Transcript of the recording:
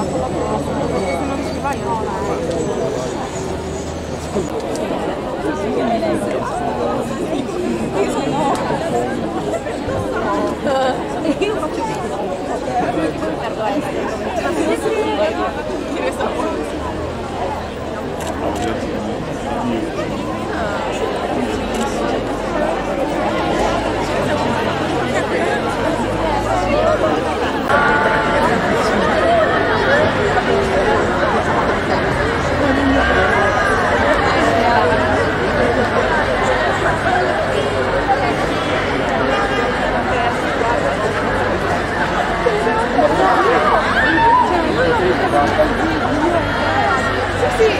は育ってますので、そのうちは用ない。see.